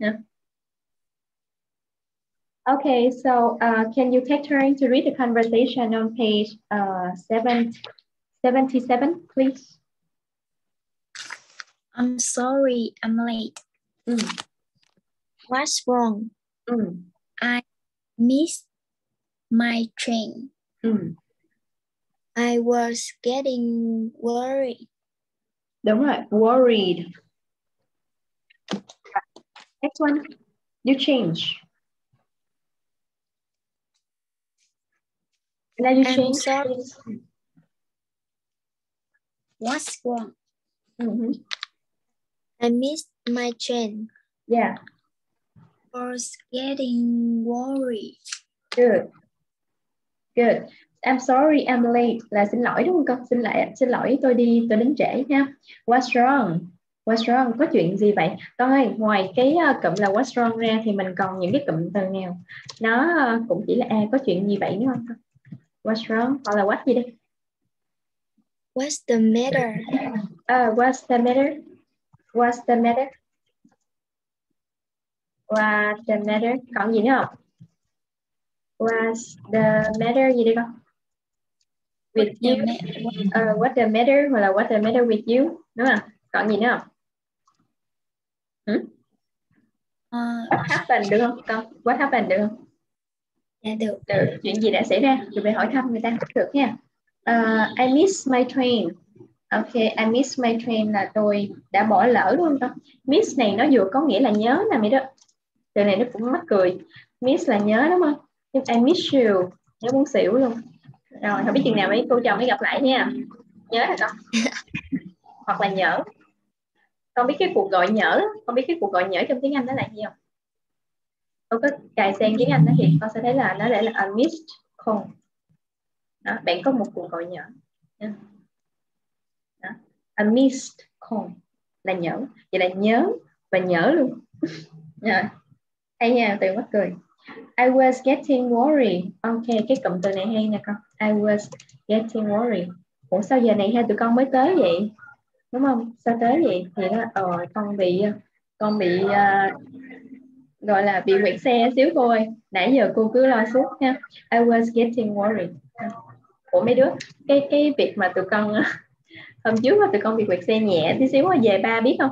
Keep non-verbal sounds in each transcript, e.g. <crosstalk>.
Yeah. Okay, so uh, can you take turn to read the conversation on page uh, seven, 77, please? I'm sorry, I'm late. Mm. What's wrong? Mm. I missed my train. Mm. I was getting worried. Đúng rồi, worried. Next one, you change. Now you I'm change. sorry. What's wrong? Mhm. I missed my train. Yeah, I was getting worried. good. Good. I'm sorry, I'm late là xin lỗi đúng không con? Xin lỗi, xin lỗi tôi đi tôi đến trễ nha. What's wrong? What's wrong? Có chuyện gì vậy? Con ơi, ngoài cái uh, cụm là what's wrong ra thì mình còn những cái cụm từ nào nó uh, cũng chỉ là à có chuyện gì vậy đúng không? What's wrong? Hoặc là what gì đây? What's the matter? Uh, what's the matter? What's the matter? What's the matter? Còn gì nữa không? What's the matter gì đây con? With you? Uh, what's the matter? Hoặc là what's the matter with you? Đúng không? Còn gì nữa không? Uh, What happened được không? Con, what happened được không? dạ được. Được. Chuyện gì đã xảy ra? Thì phải hỏi thăm người ta. Được nha. Uh, I miss my train. Ok, I miss my train là tôi đã bỏ lỡ không con? Miss này nó vừa có nghĩa là nhớ nè mày đó. Từ này nó cũng mắc cười. Miss là nhớ đúng không? Nhưng I miss you. Nhớ muốn xỉu luôn. Rồi, không biết chừng nào mấy cô chồng mới gặp lại nha. Nhớ hả <laughs> con? Hoặc là nhớ. Con biết cái cuộc gọi nhỡ, con biết cái cuộc gọi nhỡ trong tiếng Anh đó là gì không? Con có cài sen tiếng Anh đó thì con sẽ thấy là nó để là a missed call. Đó, bạn có một cuộc gọi nhỡ. Đó. A missed call là nhỡ. Vậy là nhớ và nhớ luôn. <laughs> Hay nha, từ mắc cười. I was getting worried. Ok, cái cụm từ này hay nè con. I was getting worried. Ủa sao giờ này hai tụi con mới tới vậy? Đúng không? Sao tới vậy? Thì nó ờ con bị con bị ờ, gọi là bị quẹt xe xíu cô ơi. Nãy giờ cô cứ lo suốt nha. I was getting worried. Ủa mấy đứa, cái cái việc mà tụi con hôm trước mà tụi con bị quẹt xe nhẹ tí xíu về ba biết không?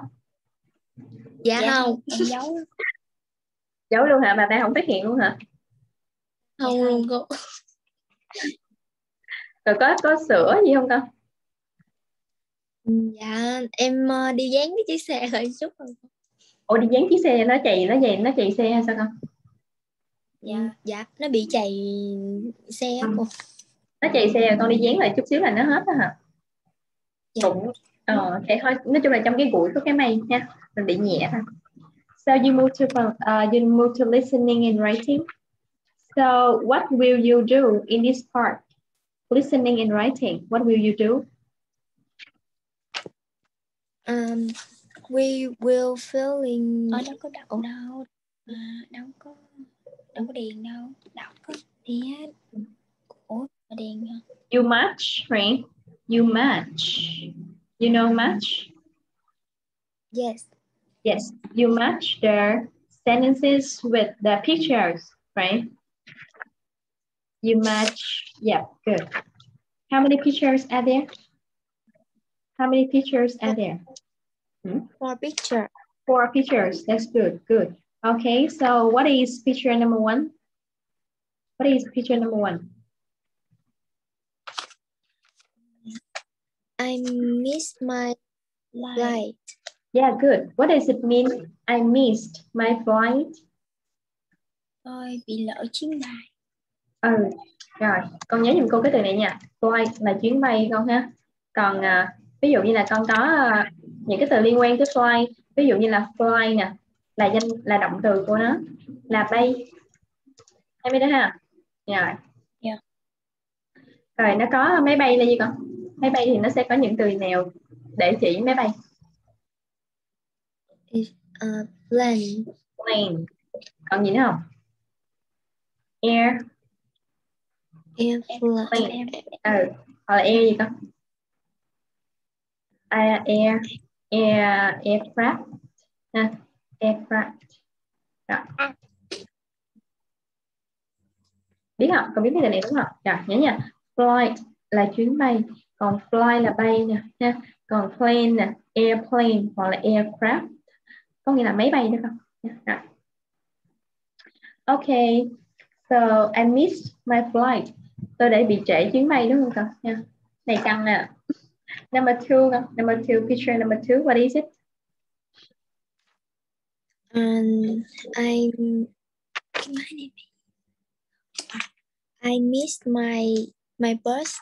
Dạ, Dạ không. không, giấu. Giấu luôn hả? Bà ba không phát hiện luôn hả? Không Dạ luôn cô. Rồi có có sữa gì không con? Dạ em ờ, đi dán cái chiếc xe lại chút rồi. Ủa đi dán chiếc xe nó chạy nó chạy nó chạy xe hay sao con? Dạ. Dạ nó bị chày xe á cô. Nó chạy xe con đi dán lại chút xíu là nó hết đó hả? Dạ. Cũng ờ thế thôi, nói chung là trong cái gũi có cái mây nha. Mình bị nhẹ thôi. So you move to uh, you move to listening and writing. So what will you do in this part? Listening and writing. What will you do? Um, we will fill filling Ở đâu có đọc đâu. À, đâu có đâu có điền đâu. Đọc có nè. Ủa, mà điền hả? You match, right? You match. You know match? yes. Yes, you match the sentences with the pictures, right? You match, yeah, good. How many pictures are there? How many pictures are there? For picture. Four pictures, that's good, good. Okay, so what is picture number one? What is picture number one? I missed my flight. Yeah, good. What does it mean? I missed my flight. tôi bị lỡ chuyến bay. Ừ, rồi, con nhớ giùm cô cái từ này nha. Flight là chuyến bay con ha. Còn à, ví dụ như là con có à, những cái từ liên quan tới fly, ví dụ như là fly nè, là danh là động từ của nó, là bay. Em biết đó ha? Rồi. Dạ. Rồi nó có máy bay là gì con? Máy bay thì nó sẽ có những từ nào để chỉ máy bay? Uh, plane. Plane. Còn gì nữa không? Air, Airplane. Ừ, hoặc là air gì con? À, air, air, aircraft, ha. aircraft rồi biết không? Con biết cái này đúng không? Rồi nhớ nha. Flight là chuyến bay còn fly là bay nè ha. Còn plane nè airplane hoặc là aircraft. Có nghĩa là máy bay được không? Rồi. ok so I missed my flight. Tôi đã bị trễ chuyến bay đúng không con? Nha. Này căng nè number two number two picture number two what is it Um, I I missed my my bus.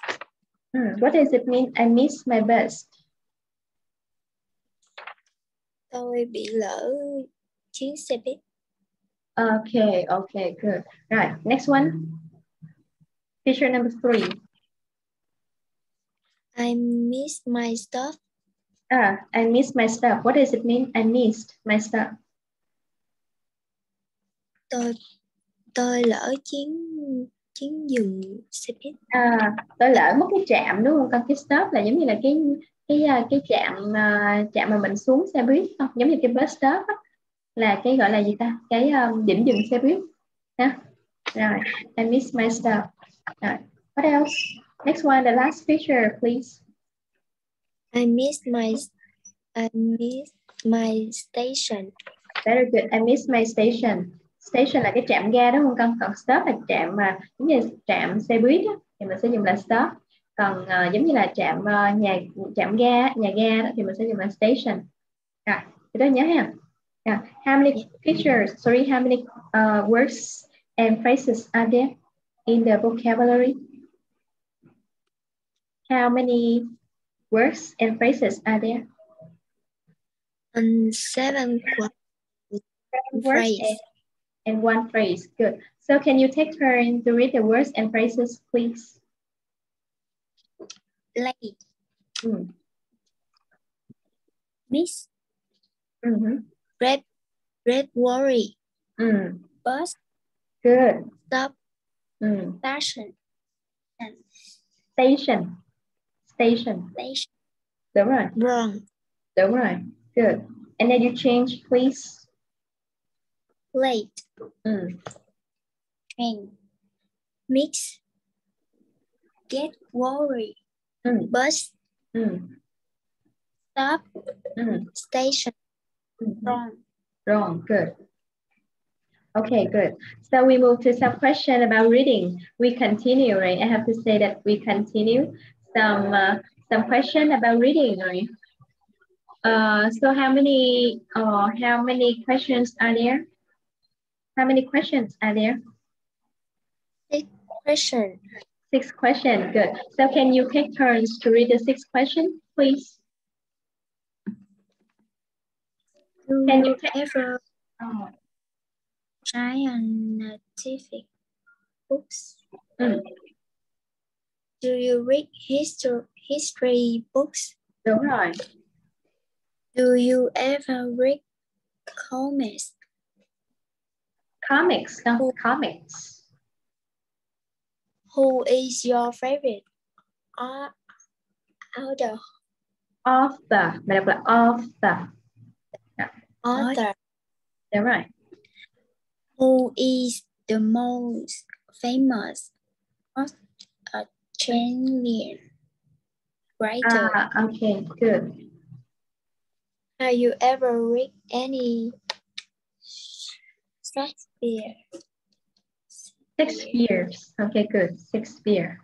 Hmm, what does it mean I missed my bus Tôi bị lỡ chuyến xe buýt. Okay, okay, good. Right, next one. Picture number three. I missed my stuff. Ah, I missed my stuff. What does it mean? I missed my stuff. Tôi tôi lỡ chuyến chuyến dừng xe buýt. À, tôi lỡ mất cái trạm đúng không? Con cái stop là giống như là cái cái à, cái trạm à, trạm mà mình xuống xe buýt không? Giống như cái bus stop á. là cái gọi là gì ta? Cái um, điểm dừng xe buýt. Ha? Rồi, I missed my stuff. Rồi, what else? Next one, the last picture, please. I missed my I missed my station. Very good. I missed my station. Station là cái trạm ga đúng không con? Còn stop là trạm mà giống như trạm xe buýt á, thì mình sẽ dùng là stop. Còn uh, giống như là trạm uh, nhà trạm ga, nhà ga đó, thì mình sẽ dùng là station. Rồi, cái đó nhớ ha. Yeah. How many pictures? Sorry, how many uh, words and phrases are there in the vocabulary? How many words and phrases are there? And seven qu- Words and, and one phrase. Good. So can you take turn to read the words and phrases, please? late Mm. Miss Mm-hmm. red red worry Mm. bus Good. stop Mm. station and Station. Station. station Đúng rồi. wrong Đúng rồi. Good. And then you change, please. late Mm. train mix get worried Mm. bus Mm. stop Mm. station Mhm. wrong Wrong. Good. Okay, good. So we move to some question about reading. We continue, right? I have to say that we continue some uh, some question about reading, right? Uh, so how many uh, how many questions are there? How many questions are there? question Six questions. Good. So can you take turns to read the six questions, please? do Can you you take- ever Oh. scientific books Mm. Do you read history history books Đúng rồi. do you ever read comics Comics, no, comics. who is your favorite au- author Author. Mình đọc là author. author Đúng rồi. who is the most famous Australian writer? Ah, okay, good. Have you ever read any Shakespeare? Six years. Okay, good. Six year.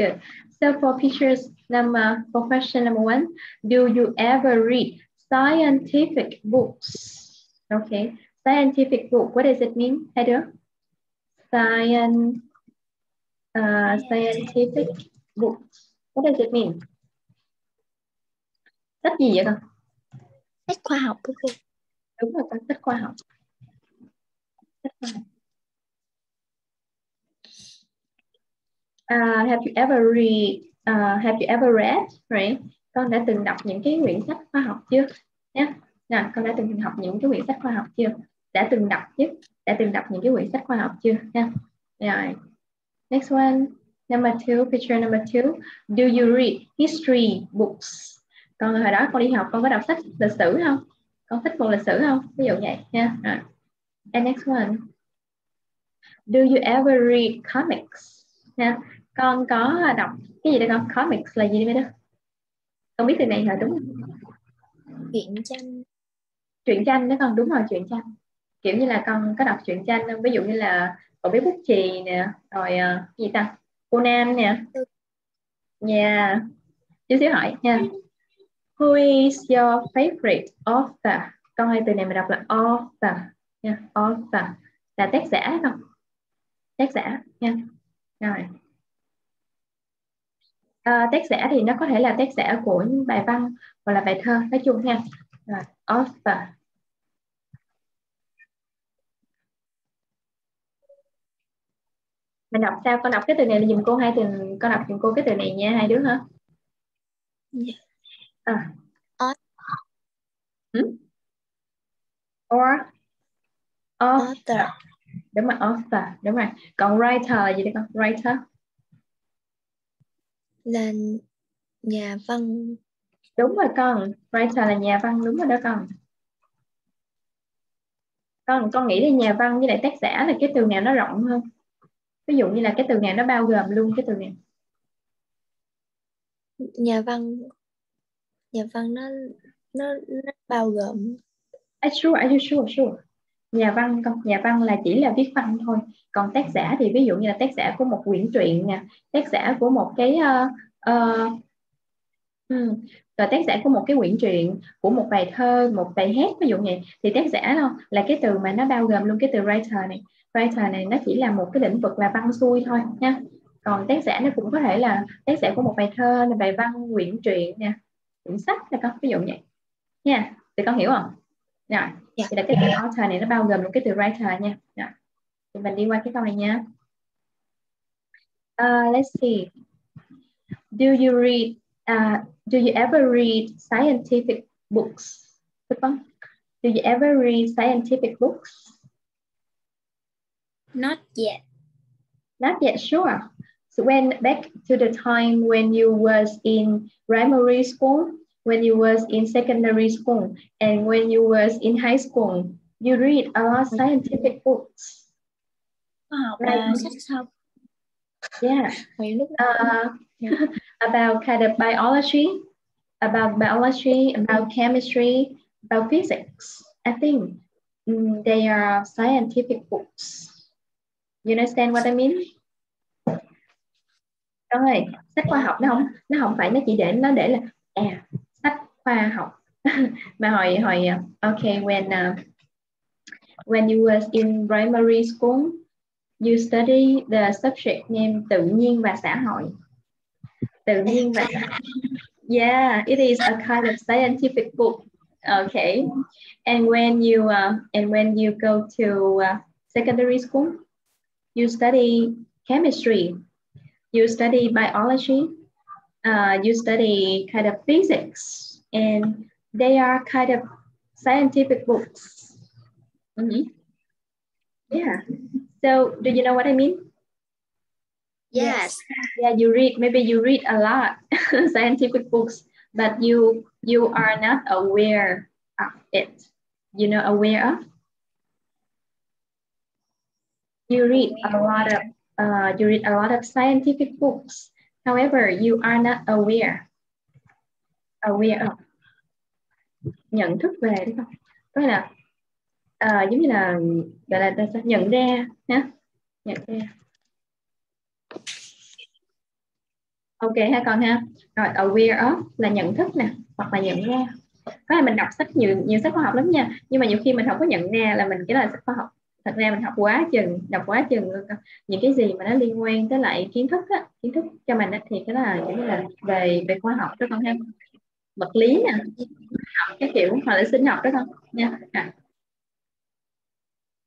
Good. So for pictures number for question number one, do you ever read scientific books? Okay, scientific book. What does it mean, Heather? Science, uh, scientific books. What does it mean? Sách gì vậy con? Sách khoa học của cô. Đúng rồi, con sách khoa học. Sách khoa học. Uh, have you ever read? Uh, have you ever read? Right? Con đã từng đọc những cái quyển sách khoa học chưa? Nhé. Nè, con đã từng học những cái quyển sách khoa học chưa? Đã từng đọc chứ? Đã từng đọc những cái quyển sách khoa học chưa? Nha. Rồi. Next one. Number two, picture number two. Do you read history books? Con hồi đó con đi học con có đọc sách lịch sử không? con thích môn lịch sử không ví dụ vậy nha rồi. and next one do you ever read comics nha con có đọc cái gì đây con comics là gì đây đó con biết từ này hả đúng không? truyện tranh truyện tranh đó con đúng rồi truyện tranh kiểu như là con có đọc truyện tranh ví dụ như là con biết bút chì nè rồi uh, gì ta? Conan nè. Yeah chút xíu hỏi nha. Who is your favorite author? Câu hai từ này mình đọc là author nha. Author. Là tác giả không? Tác giả nha. Rồi. À, tác giả thì nó có thể là tác giả của những bài văn hoặc là bài thơ nói chung nha rồi author mình đọc sao? Con đọc cái từ này là dùm cô hai từ con đọc dùm cô cái từ này nha hai đứa hả? Yeah. à. Hmm? or. Author. Author. Đúng rồi author. Đúng rồi. Còn writer là gì đây con? Writer? Là nhà văn. Đúng rồi con. Writer là nhà văn đúng rồi đó con. Con con nghĩ là nhà văn với lại tác giả là cái từ nào nó rộng hơn ví dụ như là cái từ nào nó bao gồm luôn cái từ này nhà văn nhà văn nó nó, nó bao gồm. Are you sure? Are you sure? Sure. Nhà văn nhà văn là chỉ là viết văn thôi. Còn tác giả thì ví dụ như là tác giả của một quyển truyện nè tác giả của một cái uh, uh, um, rồi tác giả của một cái quyển truyện của một bài thơ một bài hát ví dụ vậy. Thì tác giả đâu là cái từ mà nó bao gồm luôn cái từ writer này. Writer này nó chỉ là một cái lĩnh vực là văn xuôi thôi nha. Còn tác giả nó cũng có thể là tác giả của một bài thơ là bài văn quyển truyện nè quyển sách là con ví dụ vậy. Nha thì con hiểu không? Rồi Dạ. thì là cái từ author này nó bao gồm luôn cái từ writer nha. Rồi. thì mình đi qua cái câu này nha. Uh, let's see. Do you read uh, do you ever read scientific books do you ever read scientific books not yet Not yet sure. So when back to the time when you was in primary school, when you was in secondary school, and when you was in high school, you read a lot of scientific books. là Right. sách Yeah. <laughs> Uh, about kind of biology, about biology, about chemistry, about physics. I think mm, they are scientific books. You understand what I mean? Con ơi, sách khoa học nó không nó không phải nó chỉ để nó để là à sách khoa học <laughs> mà hồi hồi okay when uh, when you was in primary school you study the subject name tự nhiên và xã hội yeah it is a kind of scientific book okay? And when you uh, and when you go to uh, secondary school you study chemistry you study biology uh, you study kind of physics and they are kind of scientific books. Mhm. yeah. So do you know what i mean yes. Yeah you read. Maybe you read a lot <laughs> scientific books but you you are not aware of it. You know aware of? You read a lot of uh, you read a lot of scientific books. However you are not aware. Aware of. Nhận thức về đúng không có nghĩa là uh, giống như là gọi là ta sẽ nhận ra nhá. Nhận ra. Ok ha con ha. Rồi aware of là nhận thức nè hoặc là nhận ra. Có là mình đọc sách nhiều nhiều sách khoa học lắm nha. Nhưng mà nhiều khi mình không có nhận ra là mình cái là sách khoa học. Thật ra mình học quá chừng đọc quá chừng những cái gì mà nó liên quan tới lại kiến thức á kiến thức cho mình á, thì cái là giống như là về về khoa học đó con ha. Vật lý nè học cái kiểu hoặc là sinh học đó con. Nha à.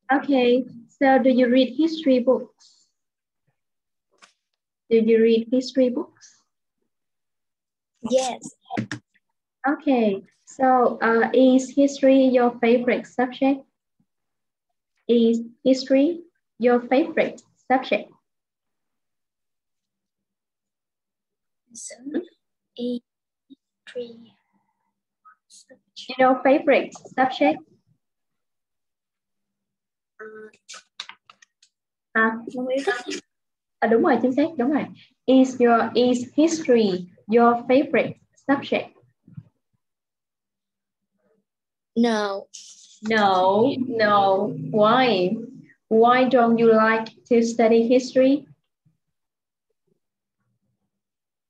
Okay, so do you read history books? Do you read history books? yes Okay, so uh, is history your favorite subject? Is history your favorite subject? sử y You know favorite subject? Yêu thích à, đúng rồi chính xác đúng rồi. Is your is history your favorite subject? no No, no. Why? Why don't you like to study history?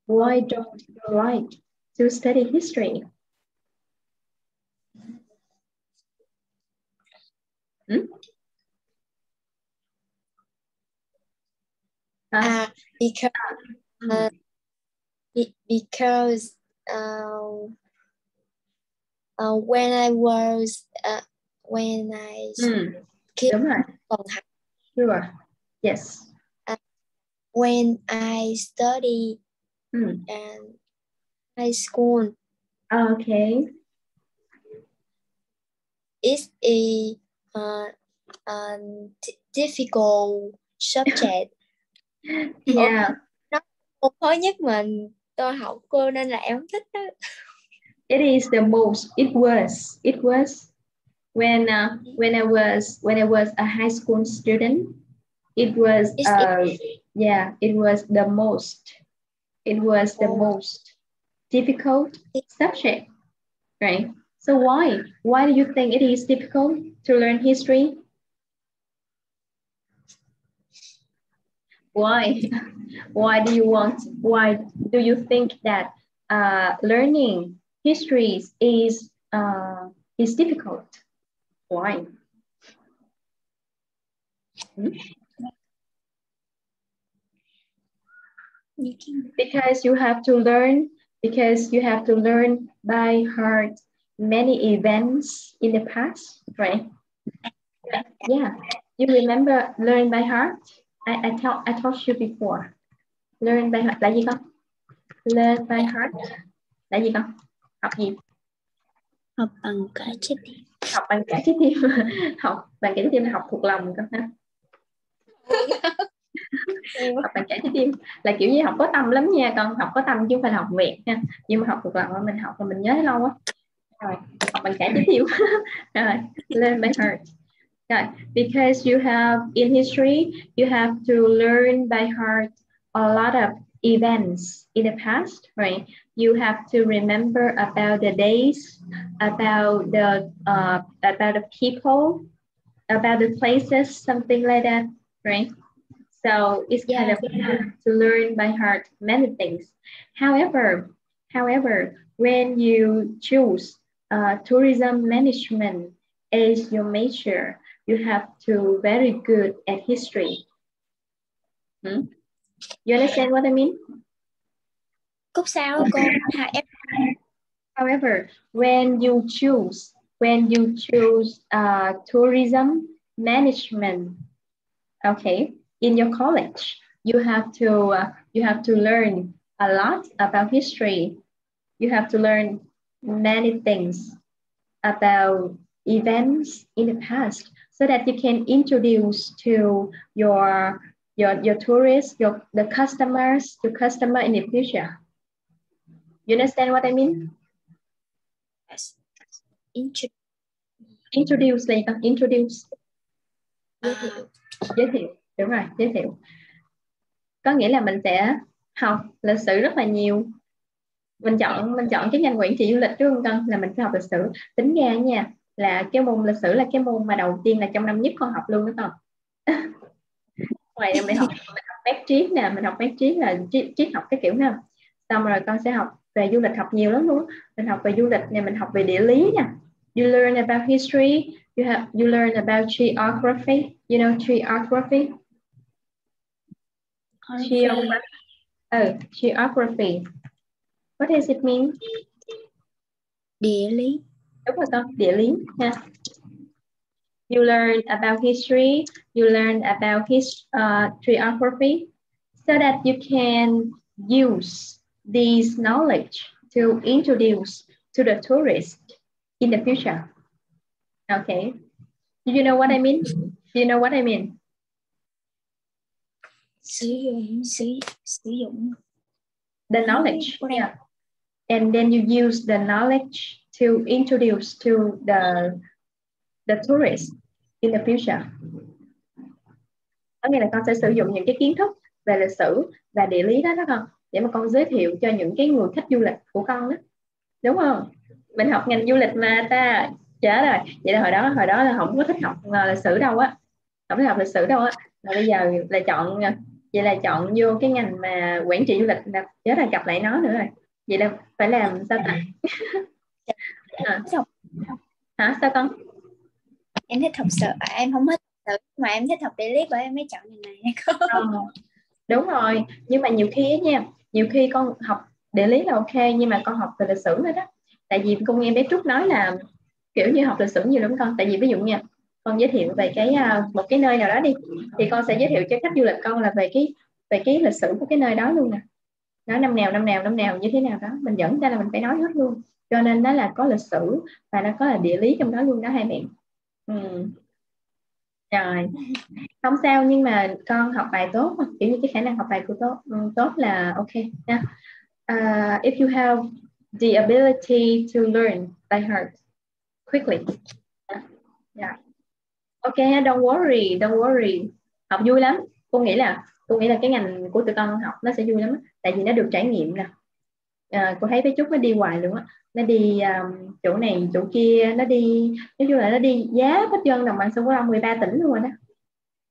Why don't you like to study history? Hmm? Hả? because uh, be- because uh, uh, when I was uh, when I Ừ, đúng rồi. còn học Sure. Yes. when I study Ừ. in high school Okay. it's a uh, d- difficult subject <laughs> Yeah. một khó nhất mà tôi học cô nên là em không thích đó. It is the most. It was. It was when uh, when I was when I was a high school student. It was uh, yeah. It was the most. It was the Oh. most difficult subject, right? So why why do you think it is difficult to learn history? Why why do you want why do you think that uh, learning history is uh, is difficult? Why? cái Because you have to learn because you have to learn by heart many events in the past, right? Yeah. You remember learn by heart? I I tell I told you before. Learn by heart. Là gì con? Learn by heart. Là gì con? Học gì? học bằng cả trái tim học bằng cả trái tim học bằng cả trái tim là học thuộc lòng con ha. Học bằng cả trái tim là kiểu như học có tâm lắm nha con. Học có tâm chứ không phải là học miệng nha nhưng mà học thuộc lòng là mình học mà mình nhớ lâu á rồi học bằng cả trái tim rồi learn by heart rồi because you have in history you have to learn by heart a lot of events in the past right you have to remember about the days about the uh, about the people, about the places, something like that, right? So it's kind of hard to learn by heart many things. However, however, when you choose uh, tourism management as your major, you have to very good at history. Hmm? You understand what I mean? Cúc sao cô However, when you choose when you choose uh, tourism management, okay, in your college, you have to uh, you have to learn a lot about history. You have to learn many things about events in the past, so that you can introduce to your your your tourists, your the customers, to customer in the future. You understand what I mean? intro introduce. Là gì ta? introduce. À, giới thiệu. Đúng rồi giới thiệu. Có nghĩa là mình sẽ học lịch sử rất là nhiều. Mình chọn mình chọn cái ngành quản trị du lịch đúng không con là mình phải học lịch sử. Tính ra nha là cái môn lịch sử là cái môn mà đầu tiên là trong năm nhất con học luôn đó con. <laughs> Ngoài ra mình học mình học bác triết nè mình học bác triết là triết, triết học cái kiểu nè xong rồi con sẽ học về du lịch học nhiều lắm luôn. Mình học về du lịch nè mình học về địa lý nè. You learn about history you have you learn about geography you know geography? Geography. Oh geography. What does it mean? Địa lý đúng rồi con địa lý nha. You learn about history you learn about his uh, geography so that you can use this knowledge to introduce to the tourist in the future. Okay. Do you know what i mean? Do you know what i mean? Sử dụng sử sử dụng. The knowledge. Yeah. And then you use the knowledge to introduce to the the tourists in the future. Có nghĩa là con sẽ sử dụng những cái kiến thức về lịch sử và địa lý đó đó con để mà con giới thiệu cho những cái người khách du lịch của con đó. Đúng không? Mình học ngành du lịch mà ta chết rồi vậy là hồi đó hồi đó là không có thích học uh, lịch sử đâu á. Không thích học lịch sử đâu á. Mà bây giờ là chọn vậy là chọn vô cái ngành mà quản trị du lịch là chết là gặp lại nó nữa rồi. Vậy là phải làm sao ta <laughs> à. hả? Sao con? Em thích học sử em không thích sử mà em thích học địa lý bởi em mới chọn ngành này ờ, đúng rồi. Nhưng mà nhiều khi nha nhiều khi con học địa lý là ok nhưng mà con học về lịch sử nữa đó. Tại vì con nghe bé trúc nói là kiểu như học lịch sử nhiều lắm con. Tại vì ví dụ nha con giới thiệu về cái uh, một cái nơi nào đó đi thì con sẽ giới thiệu cho khách du lịch con là về cái về cái lịch sử của cái nơi đó luôn nè. Nói năm nào năm nào năm nào như thế nào đó. Mình dẫn ra là mình phải nói hết luôn cho nên nó là có lịch sử và nó có là địa lý trong đó luôn đó hai mẹ. Ừ. rồi. Không sao nhưng mà con học bài tốt kiểu như cái khả năng học bài của tốt ừ, tốt là ok nha. Uh, if you have the ability to learn by heart quickly. Yeah. yeah. ok don't worry don't worry. Học vui lắm. Cô nghĩ là cô nghĩ là cái ngành của tụi con học nó sẽ vui lắm tại vì nó được trải nghiệm nè à, cô thấy bé trúc nó đi hoài luôn á. Nó đi um, chỗ này chỗ kia nó đi nói chung là nó đi giá hết dân đồng bằng sông cửu long 13 tỉnh luôn rồi đó.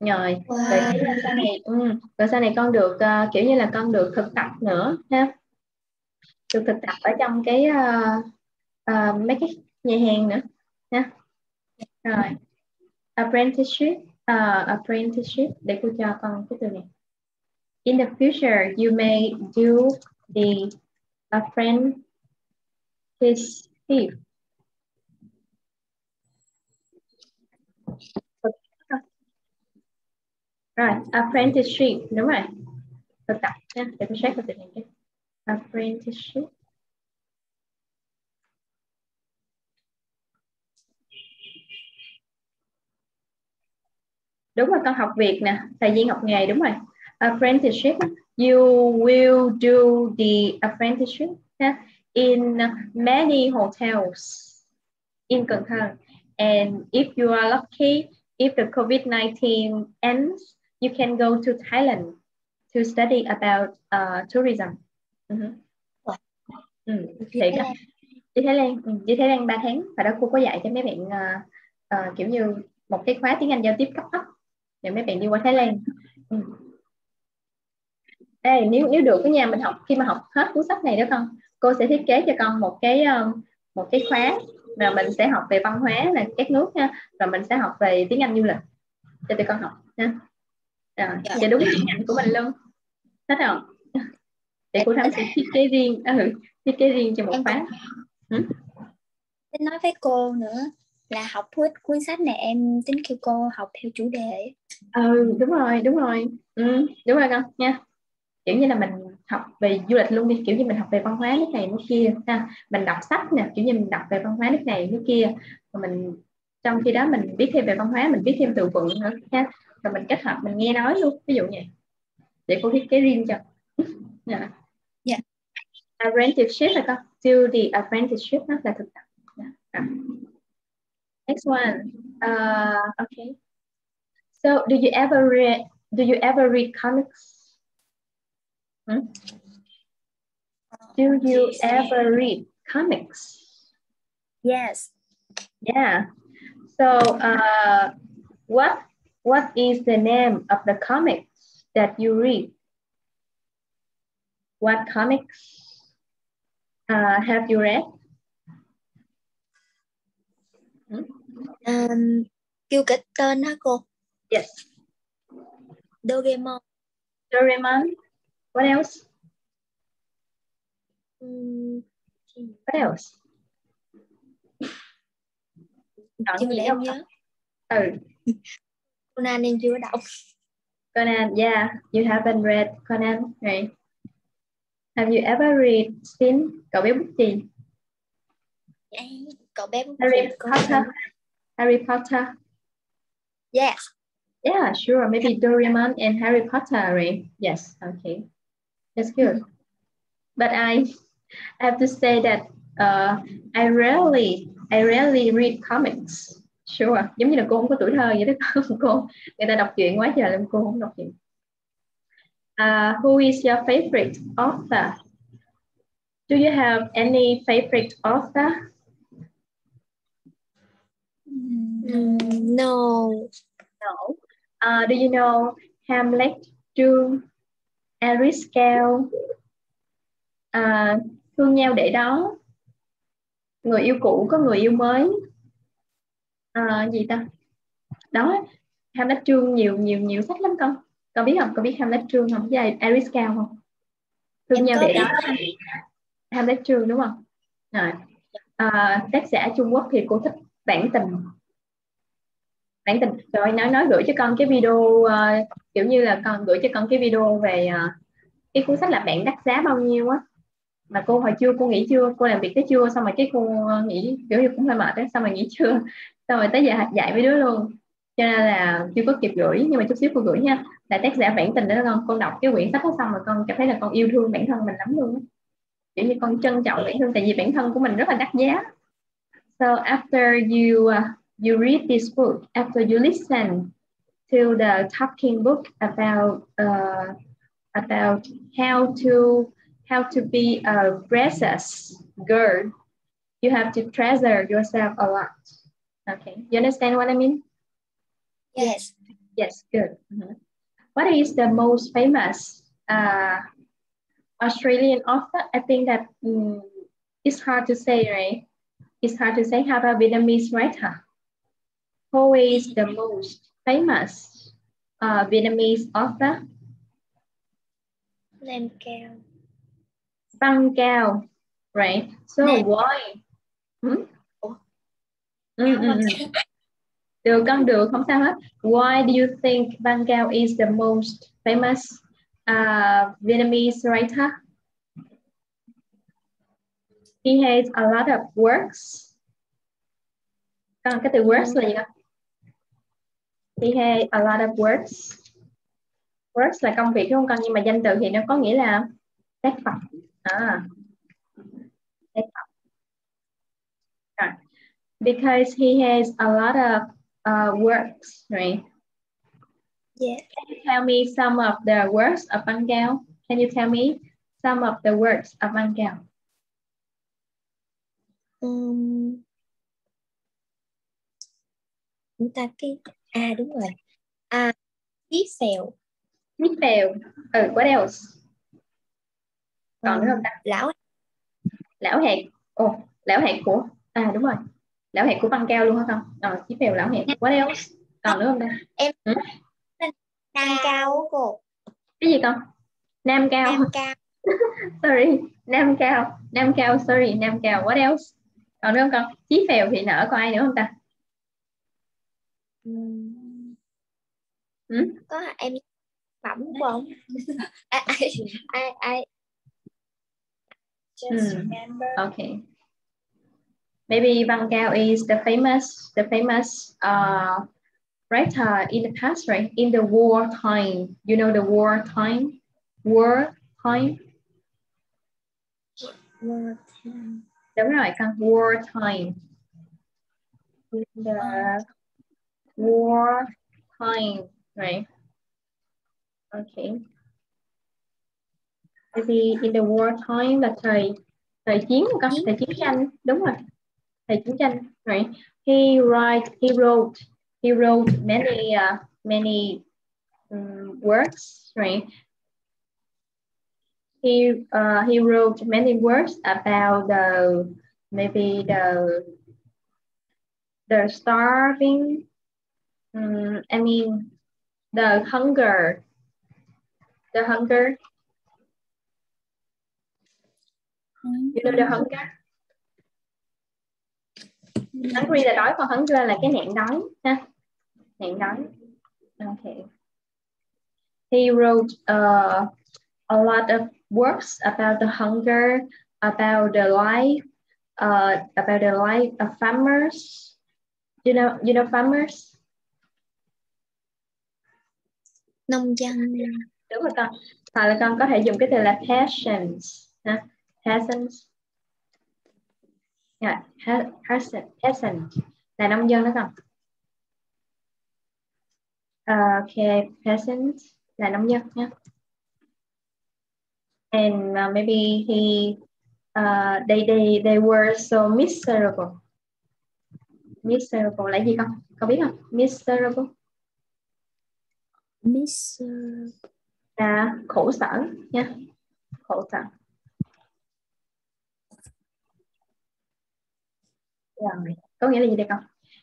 Rồi wow. rồi sau này ừ, rồi sau này con được uh, kiểu như là con được thực tập nữa ha? Được thực tập ở trong cái uh, uh, mấy cái nhà hàng nữa ha? Rồi apprenticeship uh, apprenticeship để cô cho con cái từ này. In the future you may do the a friend his thief. rồi apprenticeship đúng rồi. Thực tập nha, để tôi check cái friend này apprenticeship đúng rồi, con học việc nè, thời gian học nghề, đúng rồi. Apprenticeship you will do the apprenticeship in many hotels in Cần Thơ and if you are lucky if the COVID-19 ends you can go to Thailand to study about uh, tourism uh-huh. ừ. thì đó đi Thái Lan ừ, đi Thái Lan 3 tháng và đó cô có dạy cho mấy bạn uh, uh, kiểu như một cái khóa tiếng Anh giao tiếp cấp thấp để mấy bạn đi qua Thái Lan ừ. Ê, nếu nếu được cái nhà mình học khi mà học hết cuốn sách này đó con cô sẽ thiết kế cho con một cái um, một cái khóa mà mình sẽ học về văn hóa là các nước nha. Và mình sẽ học về tiếng Anh du lịch cho tụi con học nha. Rồi dạ. cho đúng cái ngành của mình luôn. Hết không? Để cô thắm sẽ thiết kế riêng ừ, thiết kế riêng cho một khóa. ừ? nói với cô nữa là học hết cuốn sách này em tính kêu cô học theo chủ đề. Ừ đúng rồi đúng rồi. Ừ, đúng rồi con nha kiểu như là mình học về du lịch luôn đi kiểu như mình học về văn hóa nước này nước kia ha. Mình đọc sách nè kiểu như mình đọc về văn hóa nước này nước kia. Và mình trong khi đó mình biết thêm về văn hóa mình biết thêm từ vựng nữa ha. Rồi mình kết hợp mình nghe nói luôn ví dụ như để cô thiết kế riêng cho. Yeah. <laughs> yeah. Dạ. apprenticeship là con do the apprenticeship nó là thực tập. Yeah. next one. Uh, okay so do you ever do you ever read comics Hmm? Do you ever read comics? Yes. Yeah. So, uh, what what is the name of the comics that you read? What comics uh, have you read? Hmm? Um, kêu cái tên hả cô? Yes. Doraemon. Doraemon. What else? Um, what else? chưa để em nhớ. Ừ. Conan em chưa đọc. Conan, yeah, you haven't read Conan, right? Have you ever read Spin? Cậu bé bút chì? Cậu bé bút Harry Potter. Harry Potter. Yes. Yeah, sure. Maybe Doraemon and Harry Potter, right? Yes. Okay. That's good. But I have to say that uh, I rarely I rarely read comics. Sure. Giống như là cô không có tuổi thơ vậy đó. <laughs> Cô người ta đọc truyện quá trời nên cô không đọc truyện. Uh, who is your favorite author? Do you have any favorite author? No. no. Uh, do you know Hamlet June Aristotle uh, thương nhau để đó. Người yêu cũ có người yêu mới. À, gì ta? Đó Hamlet Trương nhiều nhiều nhiều sách lắm con. Con biết không? Con biết Hamlet Trương không? Với Iris Cao không? Thương nhau để đó. Hamlet Trương đúng không? Rồi. À, tác giả Trung Quốc thì cô thích bản tình bản tình rồi nói nói gửi cho con cái video uh, kiểu như là con gửi cho con cái video về uh, cái cuốn sách là bạn đắt giá bao nhiêu á. Mà cô hồi chưa cô nghỉ chưa? Cô làm việc tới chưa xong rồi cái cô ờ, nghỉ kiểu như cũng hơi mệt đấy xong rồi nghỉ <laughs> chưa xong rồi tới giờ dạy với đứa luôn. Cho nên là chưa có kịp gửi nhưng mà chút xíu cô gửi nha. Là tác giả bản tình đó con con đọc cái quyển sách đó xong rồi con cảm thấy là con yêu thương bản thân mình lắm luôn kiểu như con trân trọng bản thân tại vì bản thân của mình rất là đắt giá. So after you uh, you read this book after you listen to the talking book about uh, about how to how to be a precious girl you have to treasure yourself a lot Okay, you understand what I mean? Yes. Yes, good. Mm -hmm. What is the most famous uh, Australian author? I think that um, it's hard to say, right? It's hard to say. How about Vietnamese writer? Who is the most famous uh, Vietnamese author? Nam Cao. Văn Cao, right? So Nam. why? Hmm? Ừ, ừ. Được con được không sao hết. Why do you think Van Gogh is the most famous uh, Vietnamese writer? He has a lot of works. Con cái từ works là gì con? He has a lot of works. Works là công việc đúng không con? Nhưng mà danh từ thì nó có nghĩa là tác phẩm. À, tác phẩm. Because he has a lot of uh, works, right? Yeah. Can you tell me some of the works of Van Gogh? Can you tell me some of the works of Van Gogh? Um, chúng ta cái à đúng rồi. À Chiếc bèo. Ừ, what else? Còn nữa không ta? lão Lão hạt. Ồ, lão hạt của... À đúng rồi. lão hẹt của văn cao luôn hả không ờ chiếc bèo lão hẹt what else còn nữa không ta? Em ừ? nam cao cô. Cái gì con? Nam cao. Nam cao. <laughs> Sorry nam cao. Nam cao sorry nam cao. What else còn nữa không con? Chí phèo thì nở có ai nữa không ta ừ? có em phẩm không ai ai ai ai just mm. remember okay maybe Van Gogh is the famous the famous uh, writer in the past, right? In the war time, you know the war time, war time. War time. Đúng rồi, con war time. In the war time, right? Okay. Maybe in the war time là thời thời chiến con, thời chiến tranh, đúng rồi. thời chiến tranh right he write he wrote he wrote many uh, many um, works right he uh, he wrote many works about the maybe the the starving um, I mean the hunger. The hunger. You know the hunger. hungry là đói còn hunger là cái nạn đói ha? Nạn đói. Okay he wrote uh, a lot of works about the hunger about the life uh, about the life of farmers. You know you know farmers nông dân. Đúng rồi con. Hoặc là con có thể dùng cái từ là passions ha? Passions yeah, peasant, là nông dân đó con. Ok okay peasant là nông dân nhé and uh, maybe he uh, they they they were so miserable. Miserable là gì con? Có biết không? Miserable. Miserable. là khổ sở nha. Khổ sở. Rồi có nghĩa là gì đây con?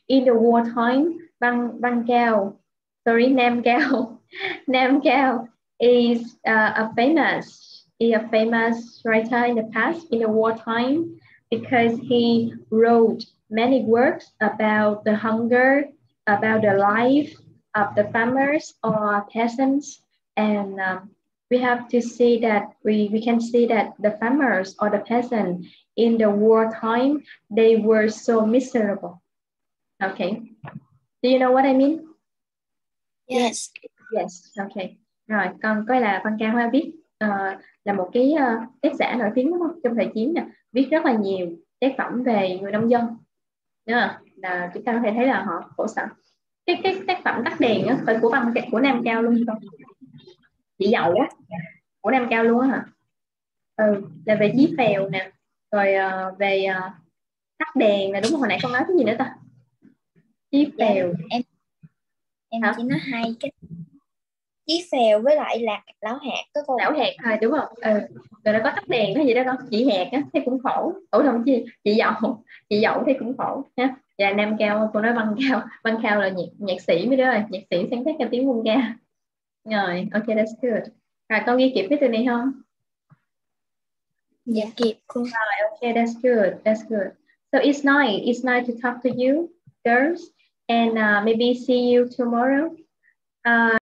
In the war time băng băng cao. Sorry nam cao. <laughs> Nam cao is uh, a famous is a famous writer in the past in the war time because he wrote many works about the hunger about the life of the farmers or peasants and um, we have to see that we, we can see that the farmers or the peasants in the wartime they were so miserable. Okay. Do you know what i mean? Yes. yes. Okay. Rồi con coi là văn cao hoa viết uh, là một cái uh, tác giả nổi tiếng đúng không? Trong thời chiến nè viết rất là nhiều tác phẩm về người nông dân. Đúng không? là chúng ta có thể thấy là họ khổ sở cái cái tác phẩm tắt đèn á phải của văn của nam cao luôn không? Chị dậu á của nam cao luôn á hả? Ừ là về chí phèo nè rồi uh, về uh, tắt đèn là đúng không? Hồi nãy con nói cái gì nữa ta? Chí phèo. em em Hả? chỉ nói hai cái. Chí phèo với lại lạc lão hạt có cô. Lão hẹt thôi đúng không ừ rồi nó có tắt đèn cái gì đó con chị hẹt á thấy cũng khổ. Ủa không chị chị dậu chị dậu thấy cũng khổ ha và nam cao cô nói băng cao <laughs> băng cao là nhạc nhạc sĩ mới đó rồi nhạc sĩ sáng tác theo tiếng quân ca rồi ok that's good rồi con ghi kịp cái từ này không Dạ kịp cô. Okay, that's good. That's good. So it's nice. It's nice to talk to you, girls, and uh, maybe see you tomorrow. Uh,